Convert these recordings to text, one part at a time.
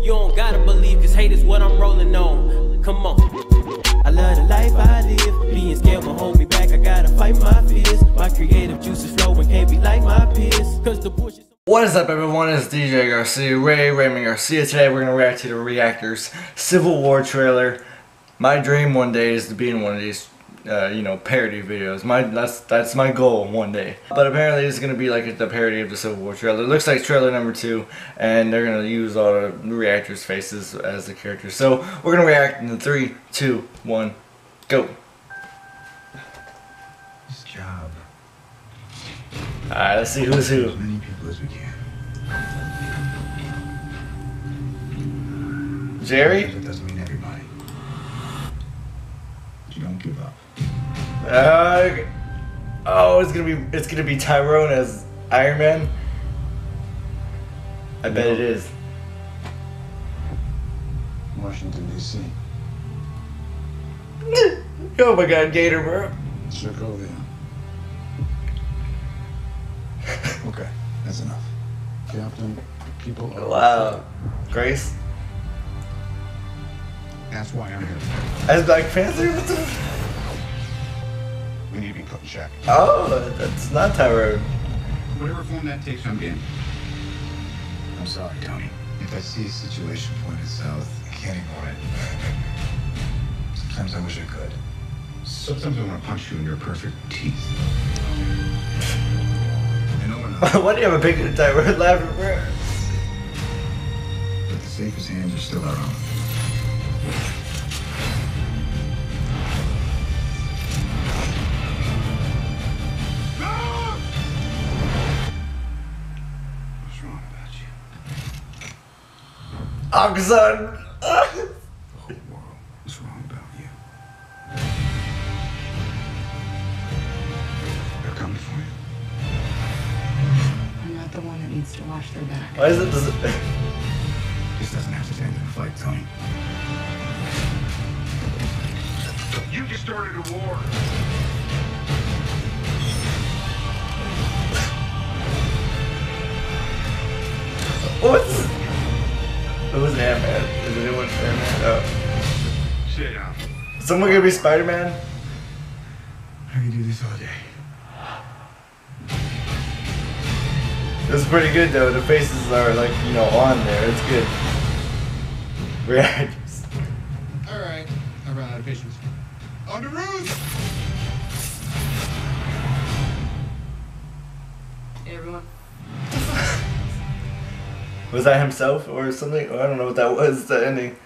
You don't gotta believe, cause hate is what I'm rolling on. Come on. I love the life I live. Being scared will hold me back. I gotta fight my fears. My creative juices flowing, can't be like my peers. Cause the bullshit. What is up everyone, it's DJ Garcia, Ray Raymond Garcia. Today we're going to react to the Reactors Civil War trailer. My dream one day is to be in one of these, uh, you know, parody videos. My That's that's my goal one day. But apparently it's going to be like the parody of the Civil War trailer. It looks like trailer number two, and they're going to use all the Reactors faces as the characters. So we're going to react in three, two, one, go. This job. Alright, let's see who's who. As many people as we can. Jerry? That doesn't mean everybody. But you don't give up. Uh, oh, it's gonna be it's gonna be Tyrone as Iron Man. I bet it is. Washington, D.C. oh my God, Gator, bro. Sokovia. okay, that's enough. Captain, people. Wow, Grace. That's why I'm here. As Black Panther. What the? We need to be put in check. Oh, that's not Tyrone. Whatever form that takes, I'm game. I'm sorry, Tony. If I see a situation pointed south, I can't ignore it. Sometimes I wish I could. Sometimes I want to punch you in your perfect teeth. I know we're not, Why do you have a picture of Tyrone laughing, bro? but the safest hands are still our own. Oxon. The whole world is wrong about you. They're coming for you. I'm not the one that needs to wash their back. Why is it? Does it This doesn't have to end in a fight, Tony. You just started a war. what's? Who's Ant Man? Is anyone Ant Man? Oh. Sit down. Someone gonna be Spider Man? I can do this all day. It's pretty good though. The faces are like you know on there. It's good. Reactors. All right, I ran out of patience. On the roof. Was that himself or something? I don't know what that was. The ending.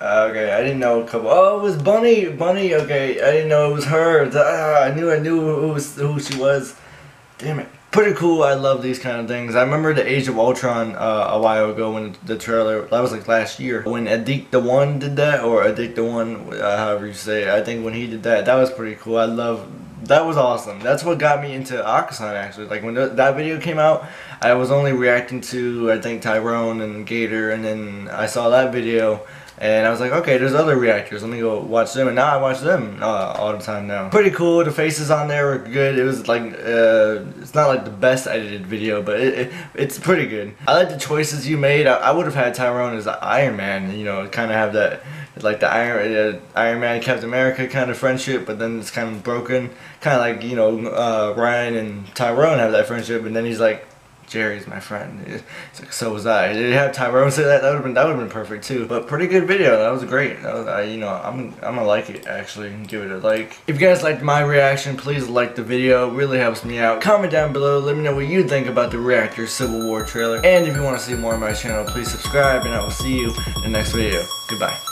Okay, I didn't know a couple. Oh, it was Bunny. Bunny. Okay, I didn't know it was her. Ah, I knew. I knew who was who she was. Damn it. Pretty cool. I love these kind of things. I remember the Age of Ultron uh, a while ago when the trailer. That was like last year when Adik the One did that, or Adik the One, uh, however you say. It. I think when he did that, that was pretty cool. I love. That was awesome. That's what got me into Akasan actually. Like when th that video came out, I was only reacting to I think Tyrone and Gator, and then I saw that video. And I was like, okay, there's other reactors. Let me go watch them. And now I watch them uh, all the time now. Pretty cool. The faces on there were good. It was like, uh, it's not like the best edited video, but it, it, it's pretty good. I like the choices you made. I, I would have had Tyrone as Iron Man, you know, kind of have that, like the Iron, uh, Iron Man, Captain America kind of friendship, but then it's kind of broken. Kind of like, you know, uh, Ryan and Tyrone have that friendship, and then he's like, Jerry's my friend. It's like, so was I. Did have Tyrone say that? That would have been that would have been perfect too. But pretty good video. That was great. That was, I, you know, I'm I'm gonna like it actually. Give it a like. If you guys liked my reaction, please like the video. It really helps me out. Comment down below. Let me know what you think about the Reactor Civil War trailer. And if you want to see more of my channel, please subscribe. And I will see you in the next video. Goodbye.